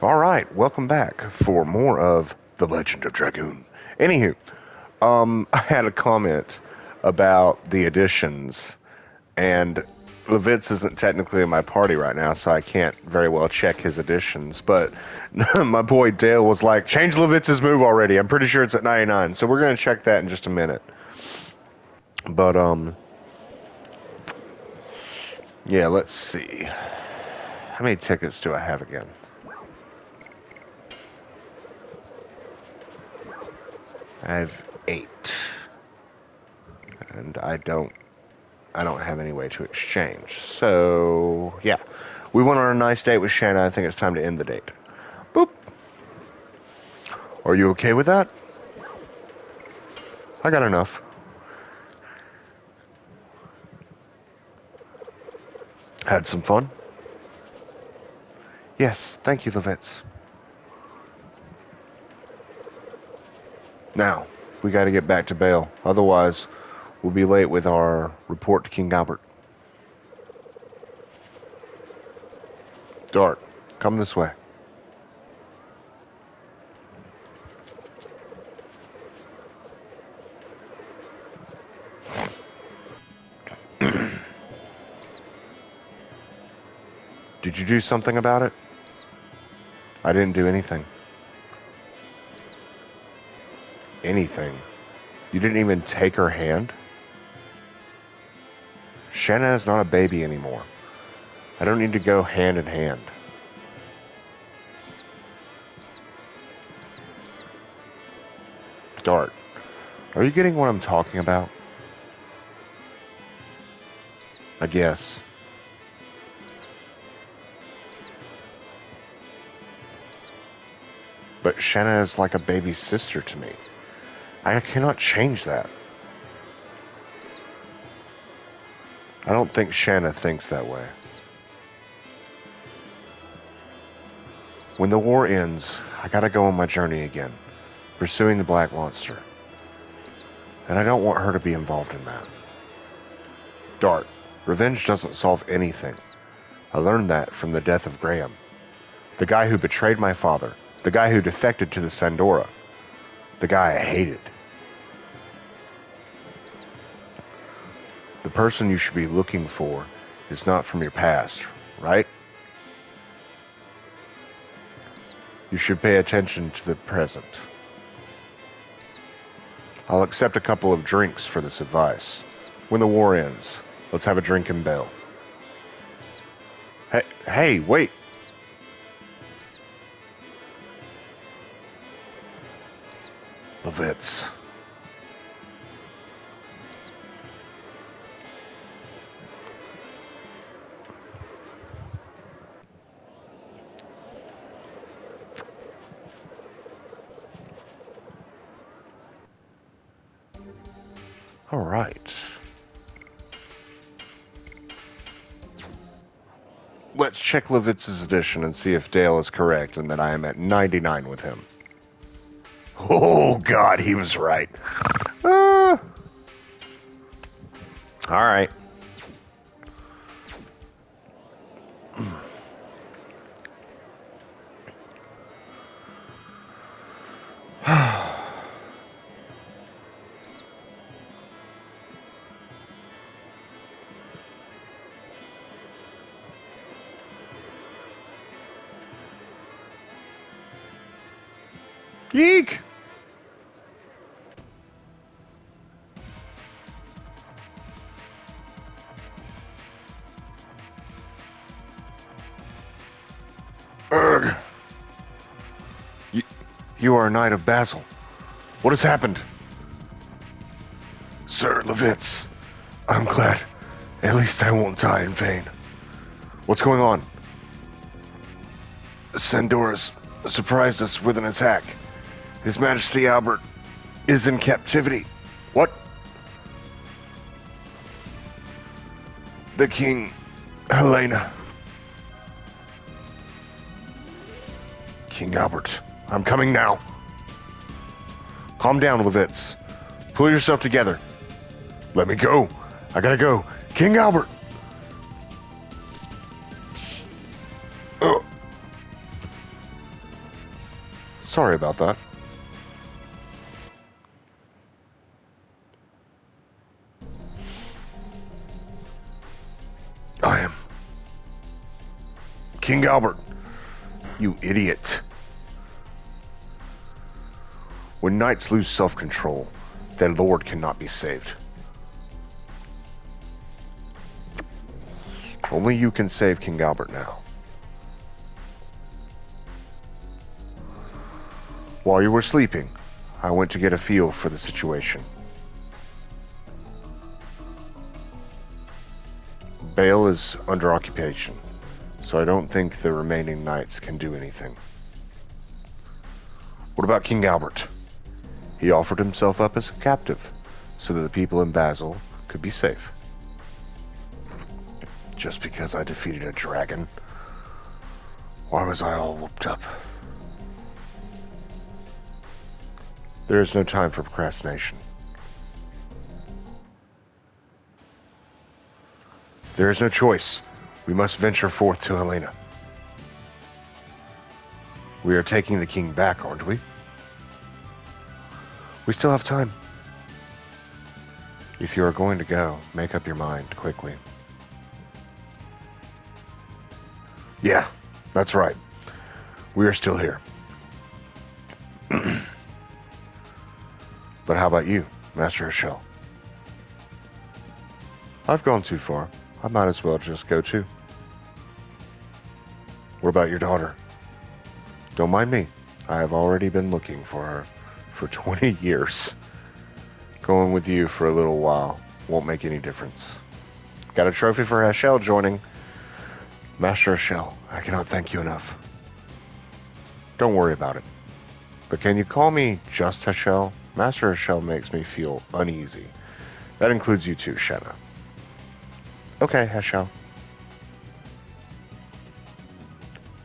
All right, welcome back for more of The Legend of Dragoon. Anywho, um, I had a comment about the additions, and Lavitz isn't technically in my party right now, so I can't very well check his additions. But my boy Dale was like, change Lavitz's move already. I'm pretty sure it's at 99, so we're going to check that in just a minute. But, um, yeah, let's see. How many tickets do I have again? I have eight. And I don't I don't have any way to exchange. So yeah. We went on a nice date with Shana. I think it's time to end the date. Boop. Are you okay with that? I got enough. Had some fun? Yes, thank you, Lavitz. Now, we got to get back to Bale. Otherwise, we'll be late with our report to King Albert. Dart, come this way. Did you do something about it? I didn't do anything. Anything? You didn't even take her hand? Shana is not a baby anymore. I don't need to go hand in hand. Dart, are you getting what I'm talking about? I guess. But Shana is like a baby sister to me. I cannot change that. I don't think Shana thinks that way. When the war ends, I gotta go on my journey again, pursuing the Black Monster. And I don't want her to be involved in that. Dart, revenge doesn't solve anything. I learned that from the death of Greham. The guy who betrayed my father, the guy who defected to the Sandora, the guy I hated. The person you should be looking for is not from your past, right? You should pay attention to the present. I'll accept a couple of drinks for this advice. When the war ends, let's have a drink in Bale. Hey, hey, wait. Lavitz. Check Lavitz's addition and see if Dale is correct and that I am at 99 with him. Oh, God, he was right. Uh, all right. You are a knight of Basil. What has happened? Sir Lavitz, I'm glad. At least I won't die in vain. What's going on? Sandora's surprised us with an attack. His Majesty Albert is in captivity. What? The King, Hellena. King Albert, I'm coming now. Calm down, Lavitz. Pull yourself together. Let me go. I gotta go. King Albert. Ugh. Sorry about that. I am King Albert. You idiot. When knights lose self-control, their lord cannot be saved. Only you can save King Albert now. While you were sleeping, I went to get a feel for the situation. Bale is under occupation, so I don't think the remaining knights can do anything. What about King Albert? He offered himself up as a captive, so that the people in Basil could be safe. Just because I defeated a dragon? Why was I all whooped up? There is no time for procrastination. There is no choice. We must venture forth to Hellena. We are taking the king back, aren't we? We still have time. If you are going to go, make up your mind quickly. Yeah, that's right. We are still here. But how about you, Master Haschel? I've gone too far. I might as well just go too. What about your daughter? Don't mind me. I have already been looking for her for 20 years. Going with you for a little while won't make any difference. Got a trophy for Haschel joining. Master Haschel, I cannot thank you enough. Don't worry about it. But can you call me just Haschel? Master Shell makes me feel uneasy. That includes you too, Shana. Okay, Haschel.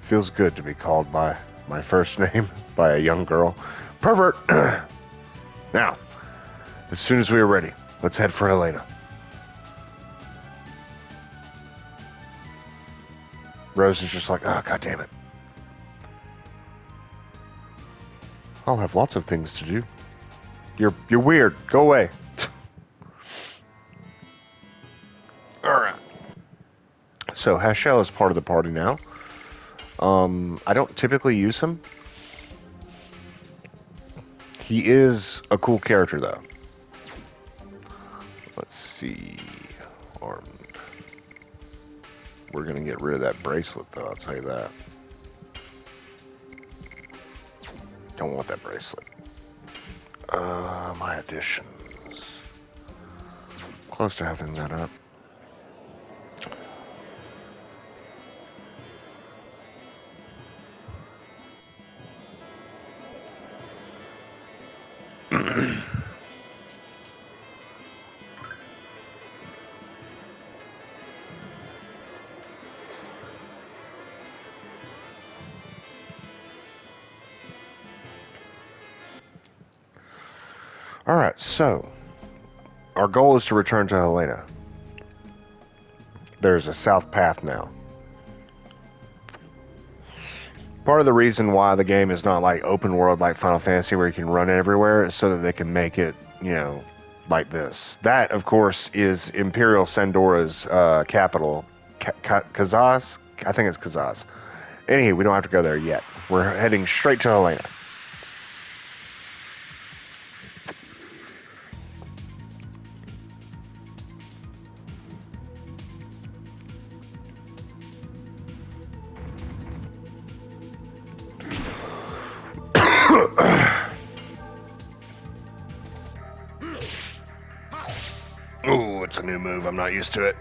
Feels good to be called by my first name by a young girl. Pervert! now, as soon as we are ready, let's head for Hellena. Rose is just like, oh, god damn it. I'll have lots of things to do. You're you're weird. Go away. All right. So Haschel is part of the party now. Um, I don't typically use him. He is a cool character though. Let's see. Armed. We're gonna get rid of that bracelet though, I'll tell you that. Don't want that bracelet. Uh, my additions. Close to having that up. All right, so our goal is to return to Hellena. There's a south path now. Part of the reason why the game is not like open world like Final Fantasy where you can run everywhere is so that they can make it, you know, like this. That, of course, is Imperial Sandora's uh, capital, Kazas. I think it's Kazas. Anyway, we don't have to go there yet. We're heading straight to Hellena. Used to it.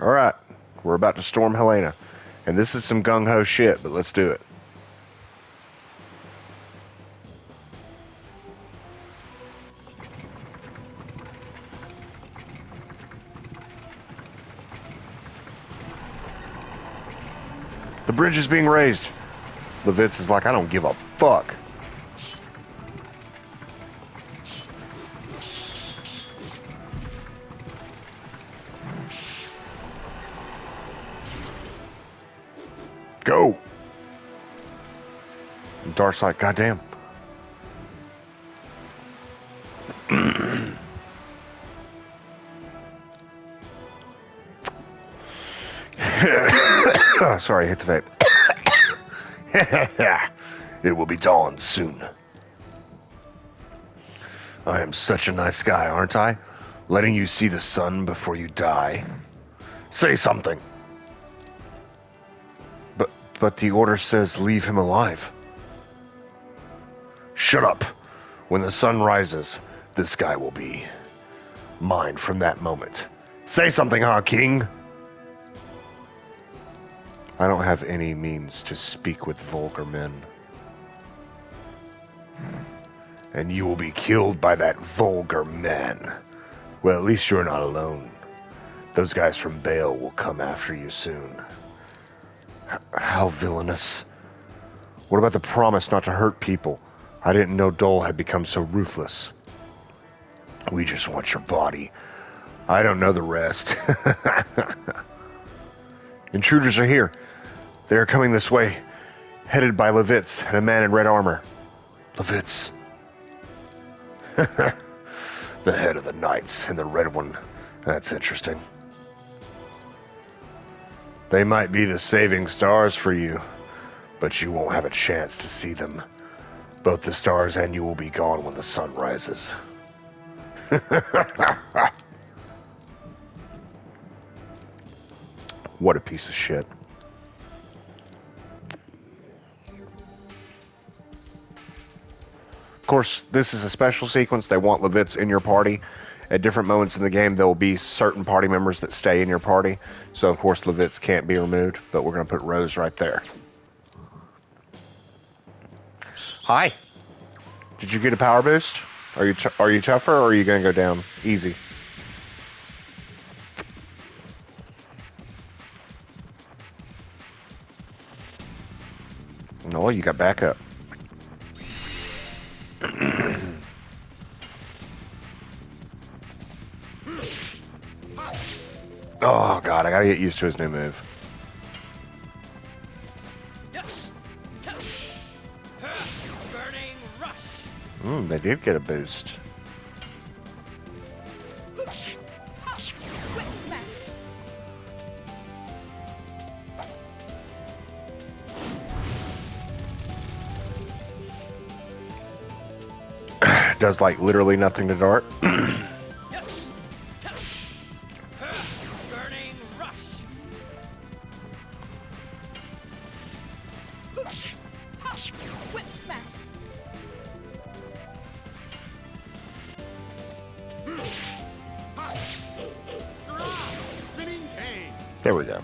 all right, we're about to storm Hellena. And this is some gung ho shit, but let's do it. The bridge is being raised. Lavitz is like, I don't give a fuck. Dart's like, goddamn. Sorry, I hit the vape. it will be dawn soon. I am such a nice guy, aren't I? Letting you see the sun before you die. Say something. But but the order says leave him alive. Shut up. When the sun rises, this guy will be mine from that moment. Say something, huh, King? I don't have any means to speak with vulgar men. And you will be killed by that vulgar man. Well, at least you're not alone. Those guys from Bale will come after you soon. H- how villainous. What about the promise not to hurt people? I didn't know Doel had become so ruthless. We just want your body. I don't know the rest. Intruders are here. They are coming this way, headed by Lavitz and a man in red armor. Lavitz. the head of the knights and the red one. That's interesting. They might be the saving stars for you, but you won't have a chance to see them. Both the stars and you will be gone when the sun rises. what a piece of shit. Of course, this is a special sequence. They want Lavitz in your party. At different moments in the game, there will be certain party members that stay in your party. So, of course, Lavitz can't be removed, but we're going to put Rose right there. Hi. Did you get a power boost? Are you are you tougher, or are you to go down easy? No, you got backup. oh god, I gotta get used to his new move. Hmm, they did get a boost. Does like literally nothing to Dart. There we go.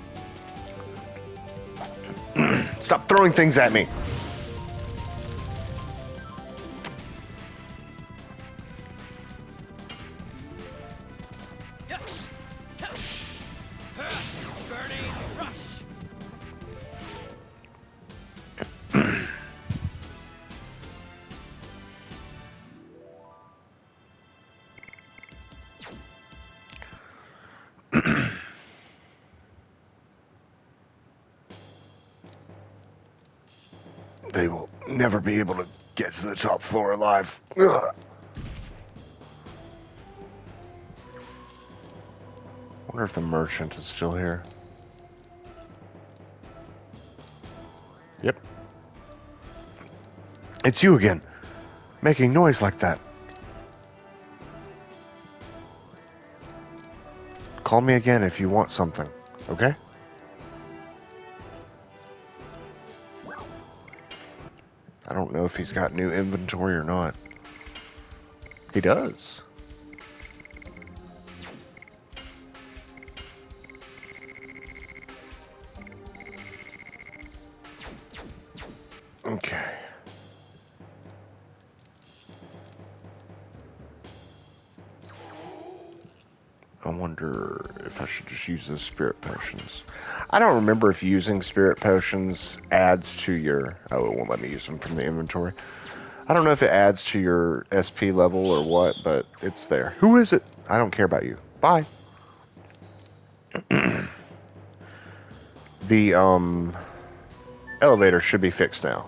Stop throwing things at me. Top floor alive. Ugh. Wonder if the merchant is still here. Yep. It's you again, making noise like that. Call me again if you want something, okay? If he's got new inventory or not. He does. Okay. I wonder if I should just use those spirit potions. I don't remember if using spirit potions adds to your. Oh, it won't let me use them from the inventory. I don't know if it adds to your SP level or what, but it's there. Who is it? I don't care about you. Bye. the um elevator should be fixed now.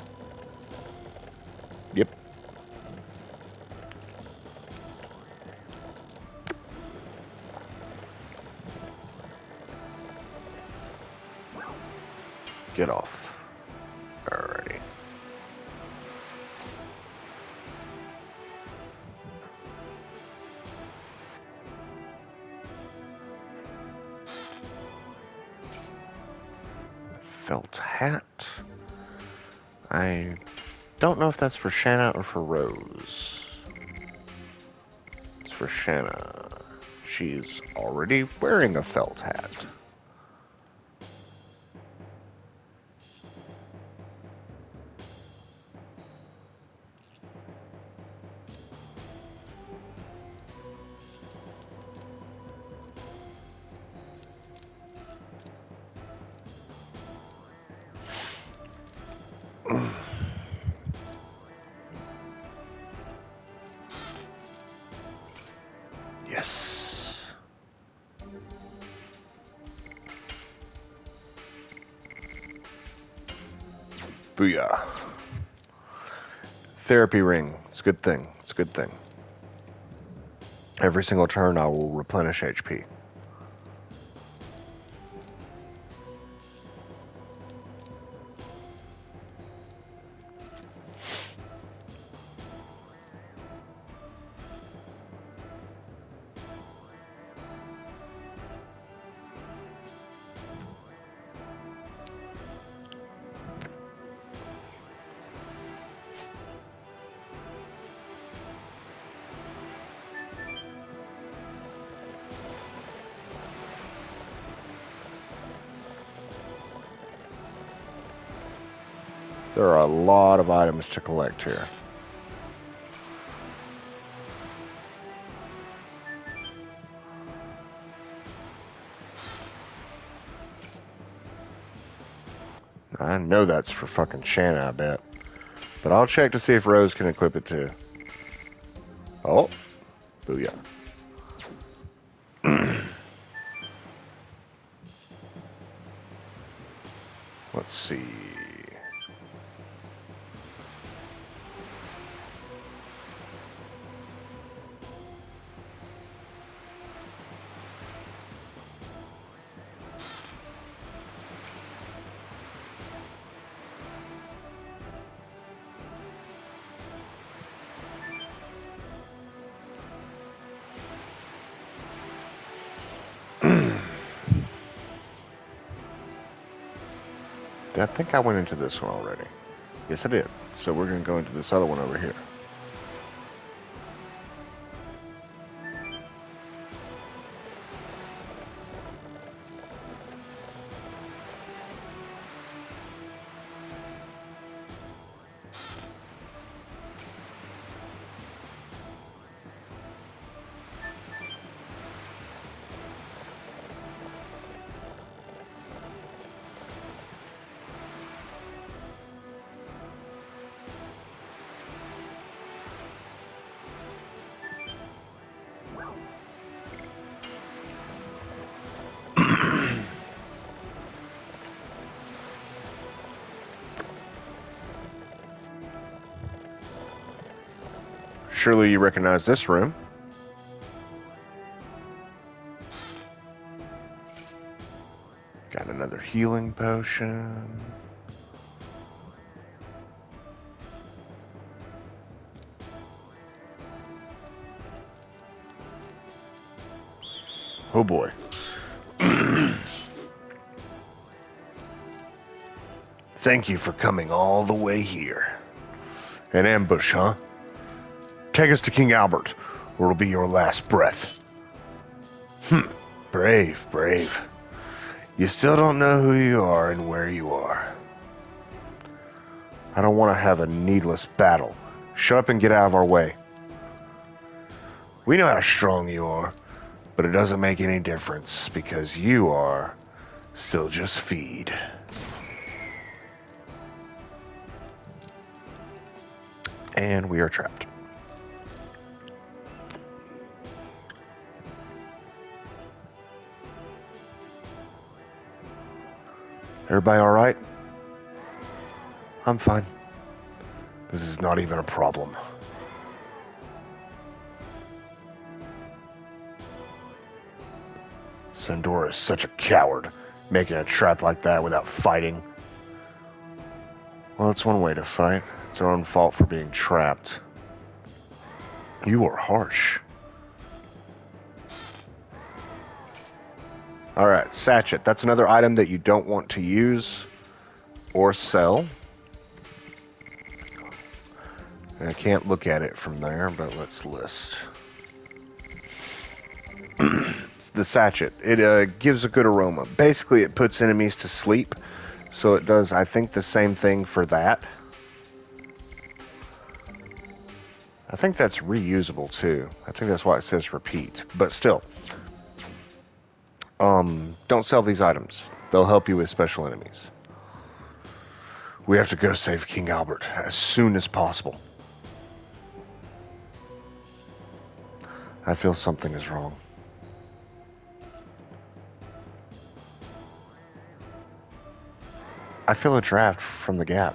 That's for Shana or for Rose. It's for Shana. She's already wearing a felt hat. Booyah. Therapy ring. It's a good thing. It's a good thing. Every single turn I will replenish HP. To collect here. I know that's for fucking Shana, I bet. But I'll check to see if Rose can equip it too. Oh, booyah. Let's see. Think I went into this one already. Yes, I did. So we're going to go into this other one over here. Surely you recognize this room. Got another healing potion. Oh boy. Thank you for coming all the way here. An ambush, huh? Take us to King Albert, or it'll be your last breath. Hmm. Brave, brave. You still don't know who you are and where you are. I don't want to have a needless battle. Shut up and get out of our way. We know how strong you are, but it doesn't make any difference because you are Still just feed. And we are trapped. Everybody all right? I'm fine. This is not even a problem. Sandora is such a coward, making a trap like that without fighting. Well, it's one way to fight. It's our own fault for being trapped. You are harsh. Alright, Sachet. That's another item that you don't want to use or sell. I can't look at it from there, but let's list. the sachet. It uh, gives a good aroma. Basically, it puts enemies to sleep. So it does, I think, the same thing for that. I think that's reusable too. I think that's why it says repeat. But still, um, don't sell these items. They'll help you with special enemies. We have to go save King Albert as soon as possible. I feel something is wrong. I feel a draft from the gap.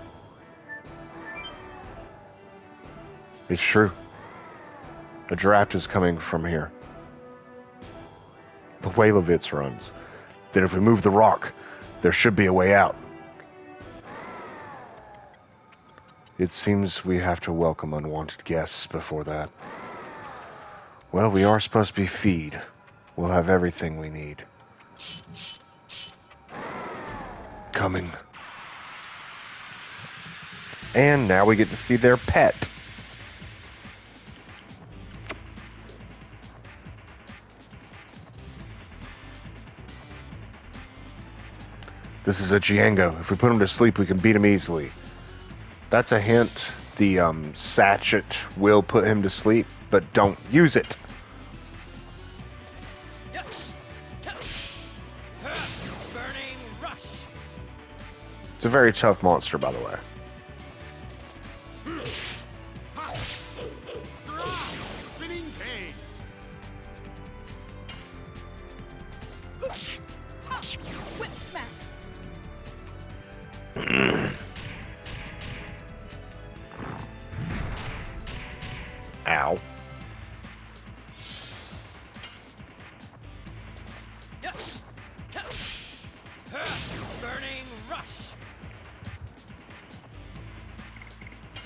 It's true. A draft is coming from here. The way Lavitz runs. That if we move the rock, there should be a way out. It seems we have to welcome unwanted guests before that. Well, we are supposed to be feed. We'll have everything we need. Coming. And now we get to see their pet. This is a Django. If we put him to sleep, we can beat him easily. That's a hint. The um, Sachet will put him to sleep, but don't use it. It's a very tough monster, by the way.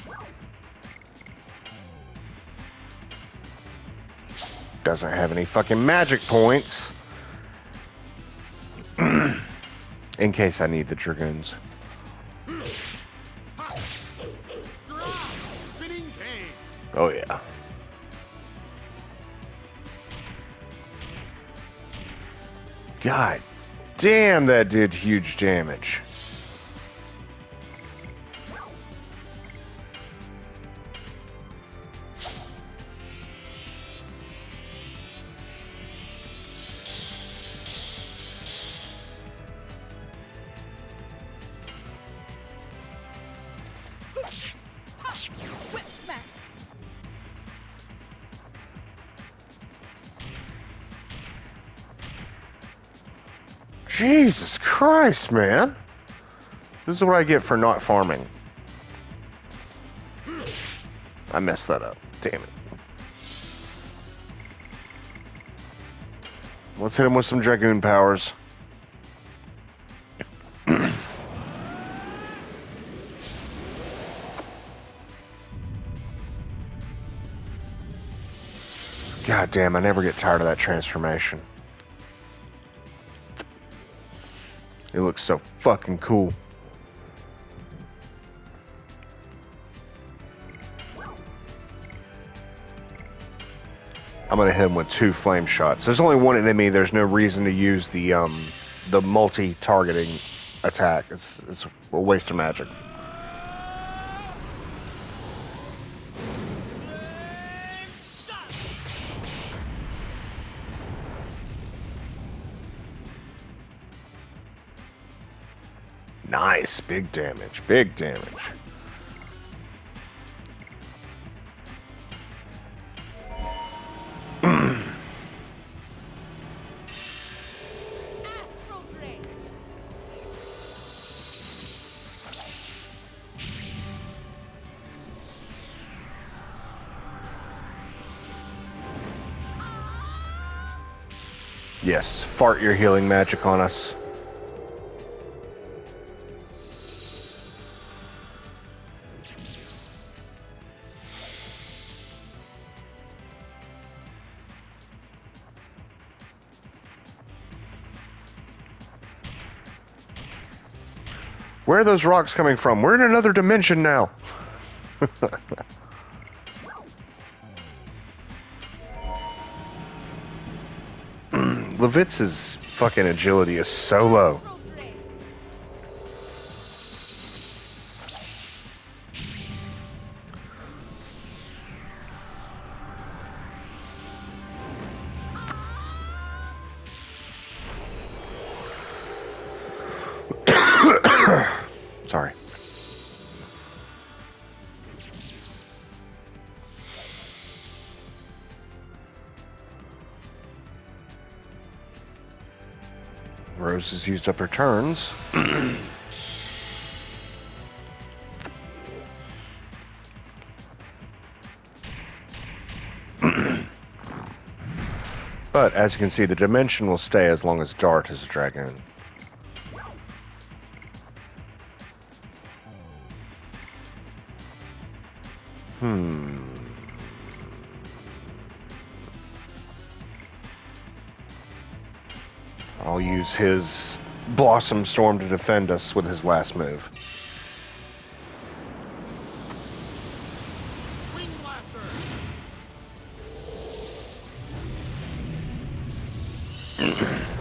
Burning rush. Doesn't have any fucking magic points. In case I need the Dragoons. Oh yeah. God damn, that did huge damage. This is what I get for not farming. I messed that up. Damn it. Let's hit him with some Dragoon powers. God damn, I never get tired of that transformation. It looks so fucking cool. I'm gonna hit him with two flame shots. There's only one enemy. There's no reason to use the um, the multi-targeting attack. It's it's a waste of magic. Nice. Big damage. Big damage. Fart your healing magic on us. Where are those rocks coming from? We're in another dimension now. Lavitz's fucking agility is so low. Has used up her turns. but as you can see, the dimension will stay as long as Dart is a dragoon. Use his Blossom Storm to defend us with his last move.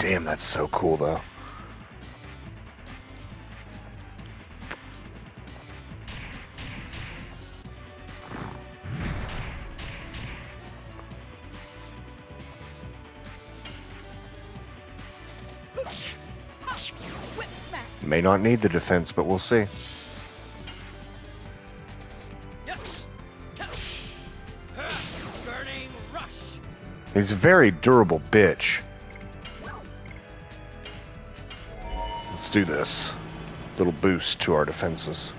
damn, that's so cool though. May not need the defense, but we'll see. Yes. Burning Rush! He's a very durable bitch. Let's do this. Little boost to our defenses.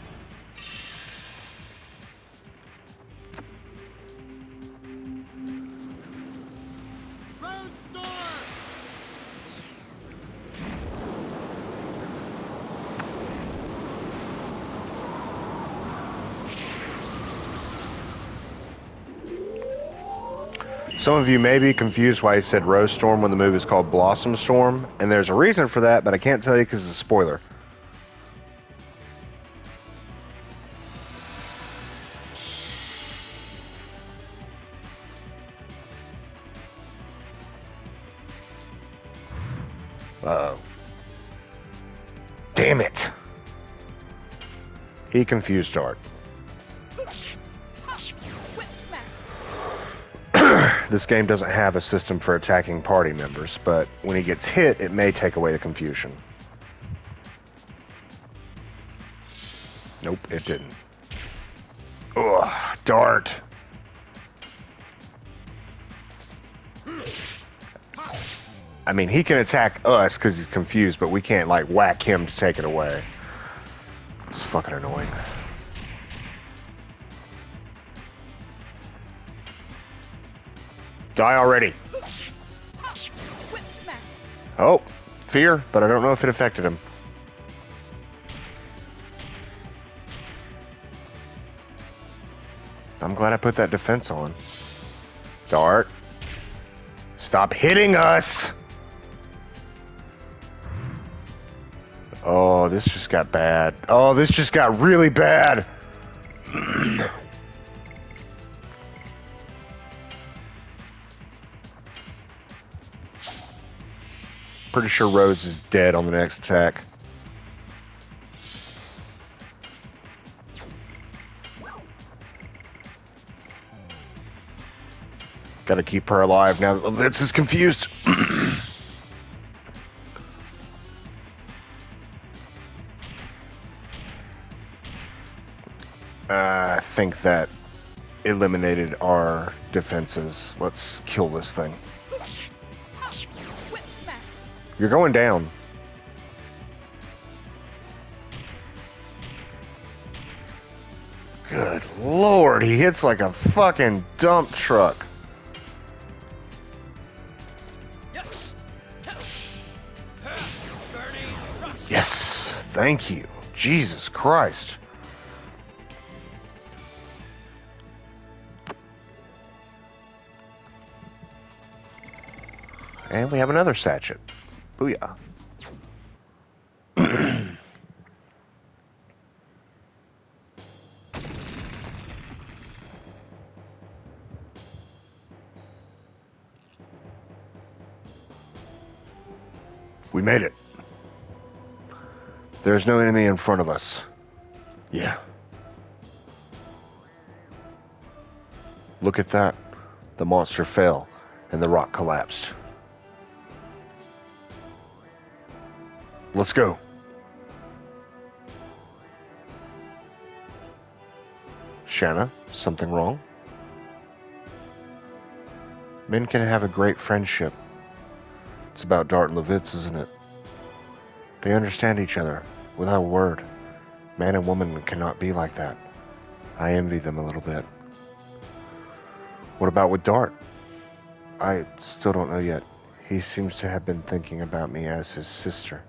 Some of you may be confused why he said Rose Storm when the movie is called Blossom Storm, and there's a reason for that, but I can't tell you because it's a spoiler. Uh-oh. Damn it! He confused Art. This game doesn't have a system for attacking party members, but when he gets hit, it may take away the confusion. Nope, it didn't. Ugh, dart. I mean, he can attack us because he's confused, but we can't, like, whack him to take it away. It's fucking annoying. Die already. Oh, fear, but I don't know if it affected him. I'm glad I put that defense on. Dart. Stop hitting us! Oh, this just got bad. Oh, this just got really bad. Pretty sure Rose is dead on the next attack. Gotta keep her alive now that Vince is confused. Uh, I think that eliminated our defenses. Let's kill this thing. You're going down. Good lord, he hits like a fucking dump truck. Yes. Yes, thank you. Jesus Christ. And we have another sachet. Booyah. we made it. There's no enemy in front of us. Yeah. Look at that. The monster fell and the rock collapsed. Let's go. Shana, something wrong? Men can have a great friendship. It's about Dart and Lavitz, isn't it? They understand each other without a word. Man and woman cannot be like that. I envy them a little bit. What about with Dart? I still don't know yet. He seems to have been thinking about me as his sister.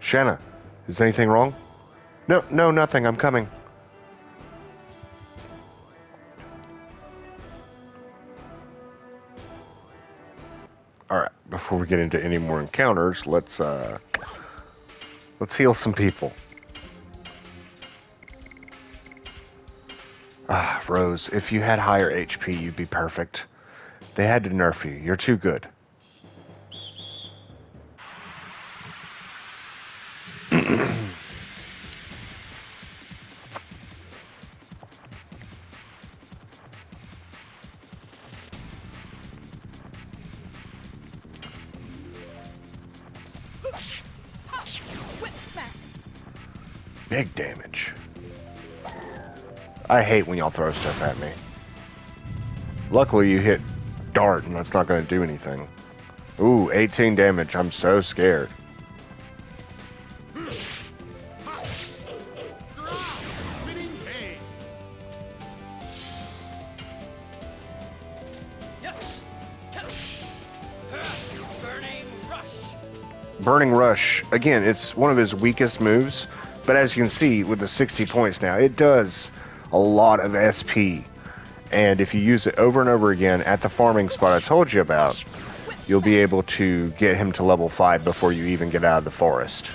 Shana, is anything wrong? No, no, nothing. I'm coming. All right, before we get into any more encounters, let's uh let's heal some people. Ah, Rose, if you had higher HP, you'd be perfect. They had to nerf you. You're too good. Hate when y'all throw stuff at me. Luckily, you hit dart, and that's not going to do anything. Ooh, 18 damage. I'm so scared. Burning Rush, again, it's one of his weakest moves, but as you can see with the 60 points now, it does a lot of SP. And if you use it over and over again at the farming spot I told you about, you'll be able to get him to level 5 before you even get out of the forest.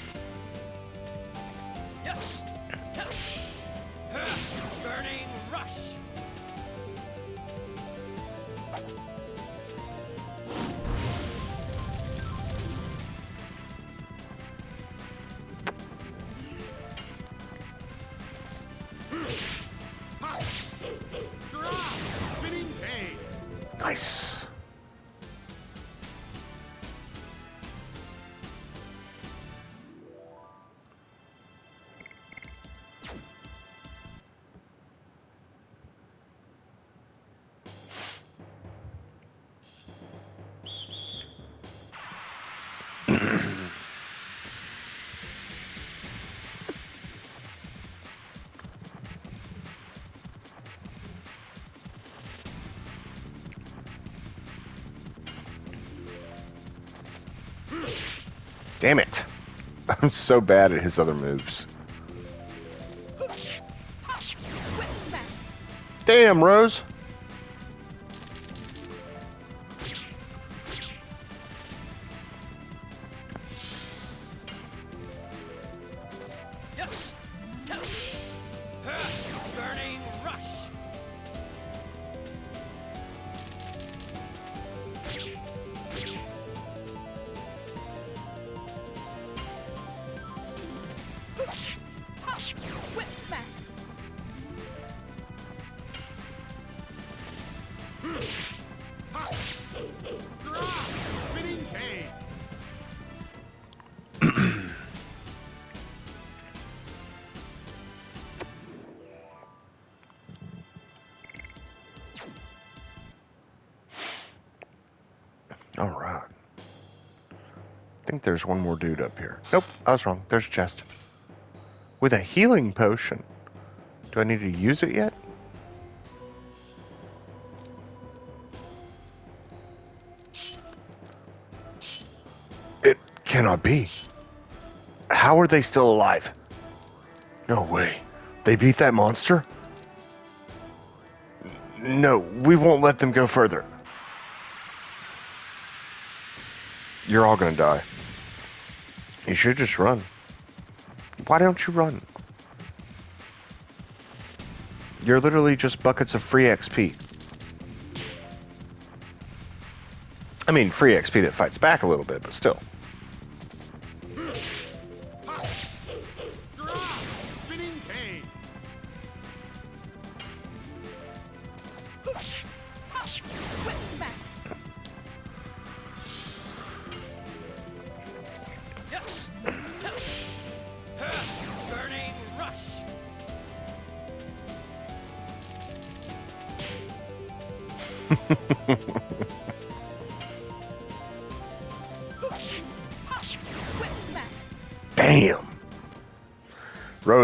So bad at his other moves. Damn, Rose. Think there's one more dude up here. Nope, I was wrong. There's a chest. With a healing potion. Do I need to use it yet? It cannot be. How are they still alive? No way. They beat that monster? No, we won't let them go further. You're all gonna die. You should just run. Why don't you run? You're literally just buckets of free XP. I mean, free XP that fights back a little bit, but still.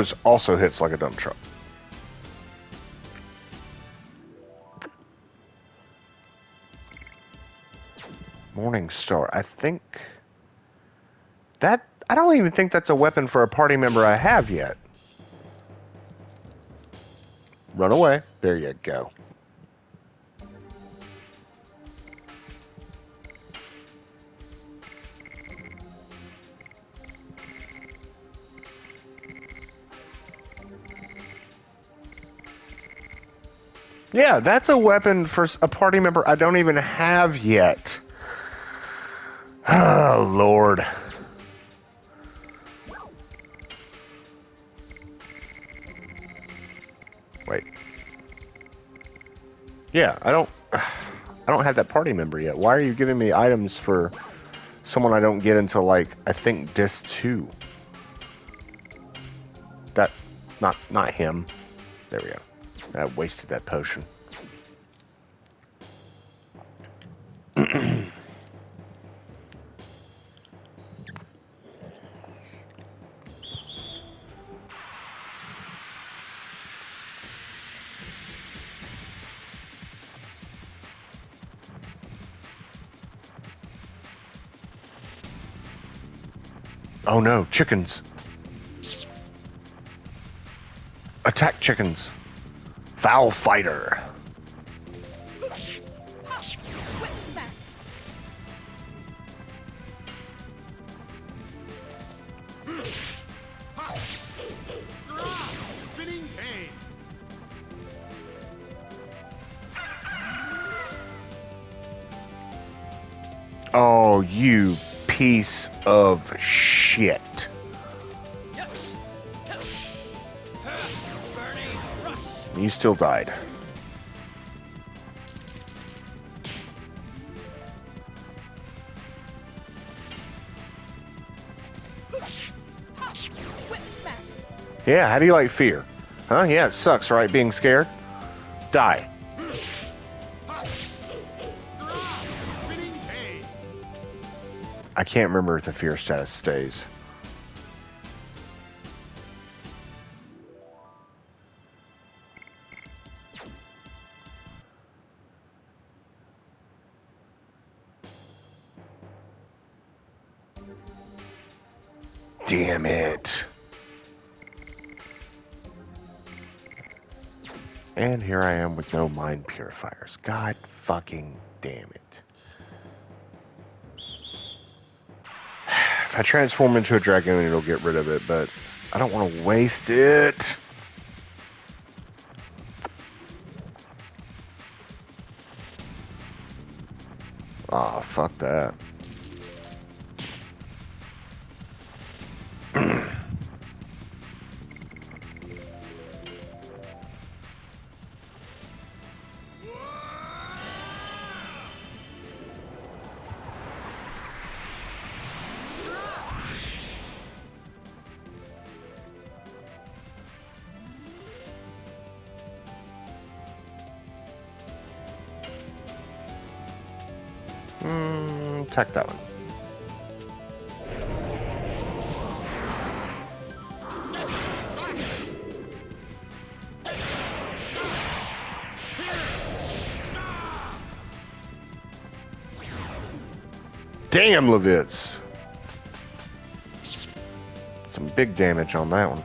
Rose also hits like a dump truck. Morning Star. I think that I don't even think that's a weapon for a party member I have yet. Run away. There you go. Yeah, that's a weapon for a party member I don't even have yet. Oh, Lord. Wait. Yeah, I don't I don't have that party member yet. Why are you giving me items for someone I don't get until like I think disc 2? That not not him. There we go. I wasted that potion. Oh no, chickens. Attack chickens. Foul fighter. Still died. Yeah, how do you like fear? Huh? Yeah, it sucks, right? Being scared? Die. I can't remember if the fear status stays. And here I am with no mind purifiers. God fucking damn it. If I transform into a dragoon, it'll get rid of it, but I don't want to waste it. Aw, fuck that. Mm, attack that one. Damn, Lavitz. Some big damage on that one.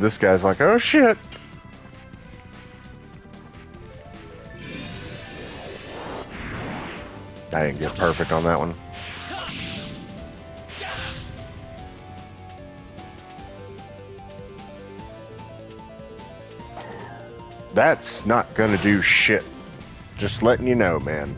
This guy's like, oh shit. I didn't get perfect on that one. That's not gonna do shit. Just letting you know, man.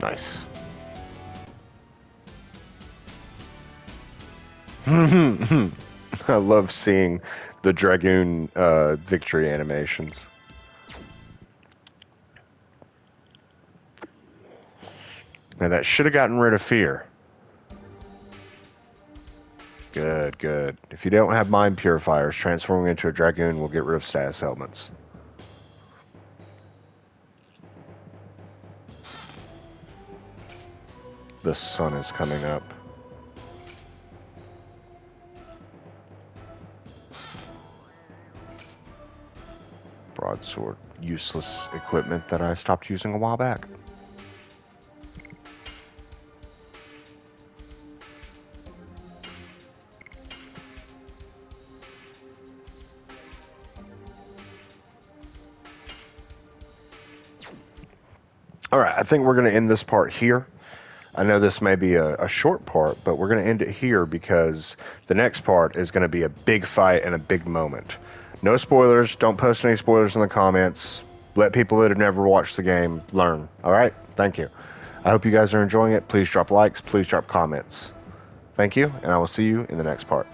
Nice. I love seeing the Dragoon uh, victory animations. Now that should have gotten rid of fear. Good, good. If you don't have mind purifiers, transforming into a Dragoon will get rid of status elements. The sun is coming up. Broadsword. Useless equipment that I stopped using a while back. All right, I think we're going to end this part here. I know this may be a, a short part, but we're going to end it here because the next part is going to be a big fight and a big moment. No spoilers. Don't post any spoilers in the comments. Let people that have never watched the game learn. All right? Thank you. I hope you guys are enjoying it. Please drop likes. Please drop comments. Thank you, and I will see you in the next part.